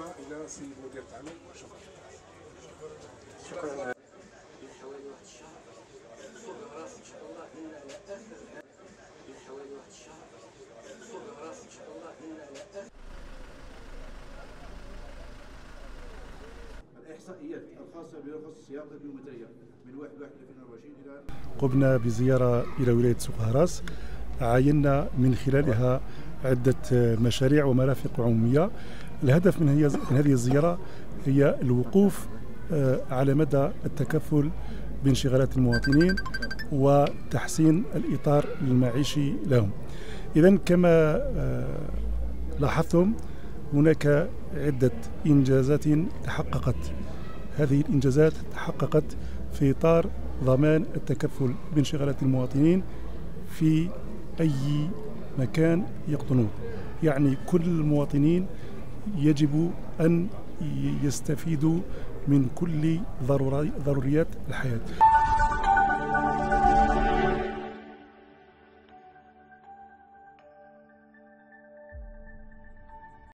إلى السيد مدير العمل وشكرا شكرا. الإحصائيات الخاصة برخص السياقه الكيلومتريه من 1/1/2020 إلى قمنا بزيارة إلى ولاية سوق هراس عاينا من خلالها عدة مشاريع ومرافق عمومية الهدف من, من هذه الزيارة هي الوقوف على مدى التكفل بانشغالات المواطنين وتحسين الإطار المعيشي لهم. اذا كما لاحظتم هناك عدة إنجازات تحققت هذه الإنجازات تحققت في إطار ضمان التكفل بانشغالات المواطنين في أي مكان يقطنون. يعني كل المواطنين يجب أن يستفيدوا من كل ضروريات الحياة.